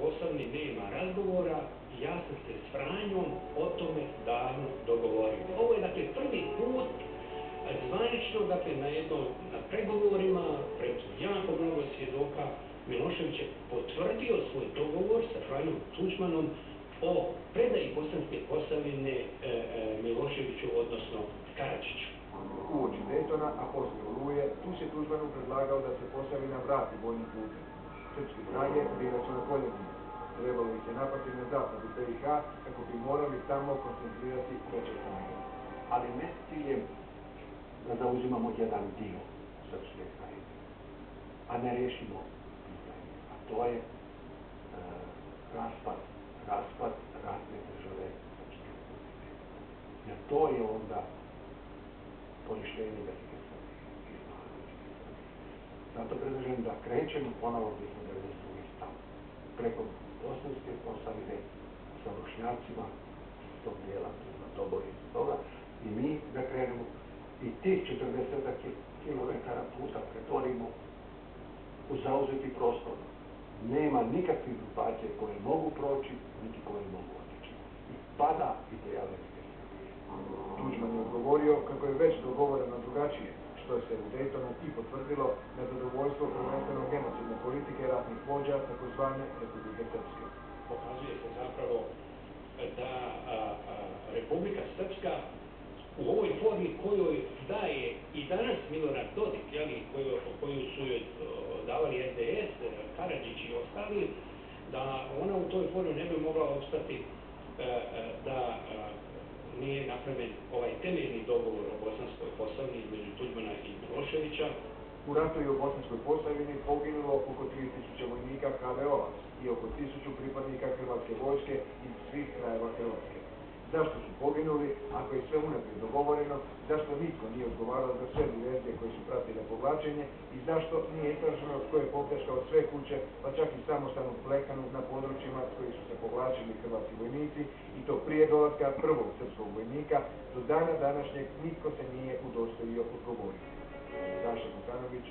Posavini nema razgovora, ja sam se s Franjom o tome davno dogovorio. Ovo je dakle prvi put zvanično dakle na jednom na pregovorima pred jako mnogo svjedoka Milošević je potvrdio svoj dogovor sa Franjom Tuđmanom o predaji Bosanske Posavine e, e, Miloševiću, odnosno Karadžiću. Uoči Daytona, a poslije Oluje, tu se Tuđmanu predlagao da se Posavina vrati vojnim putem. Bile su na koljenima. Trebalo ih je napati na BiH kako bi morali tamo koncentrirati veće snage. Ali ne s ciljem da zauzimamo jedan dio srpske zajednice, a ne rešimo pitanje. A to je e, raspad, raspad ratne države srpske. Jer to je onda poništenje Velike i Zato predlažem da krećemo ponovo 1992. stav preko Bosanske posavine sa Bošnjacima tog dijela, na Dobori toga, i mi da krenemo i tih 40 km puta pretvorimo u zauzeti prostor. Nema nikakvih grupacije koje mogu proći, niti koje mogu otići. I pada ideja Velike Srbije. Tuđman je odgovorio kako je već dogovoreno drugačije, što se u Daytonu i potvrdilo na zadovoljstvo prvenstveno genocidne politike ratnih vođa takozvane Republike Srpske. Pokazuje se zapravo da Republika Srpska u ovoj formi kojoj daje i danas Milorad Dodik, koju su joj davali SDS, Karadžić i ostali, da ona u toj formi ne bi mogla obstati e, e, da napravljen ovaj temeljni dogovor o Bosanskoj Posavini između Tuđmana i Miloševića. U ratu je u Bosanskoj Posavini poginulo oko 3000 vojnika HVO-a i oko 1000 pripadnika Hrvatske vojske iz svih krajeva Hrvatske. Zašto su poginuli, ako je sve unaprijed dogovoreno, zašto nitko nije odgovarao za sve diverzije koje su pratile povlačenje i zašto nije istraženo tko je popljačkao sve kuće, pa čak i samostalnu plekanu na područjima s koji su se povlačili hrvatski vojnici i to prije dolaska prvog srpskog vojnika, do dana današnjeg nitko se nije udostojio odgovoriti. Saša Kukanović,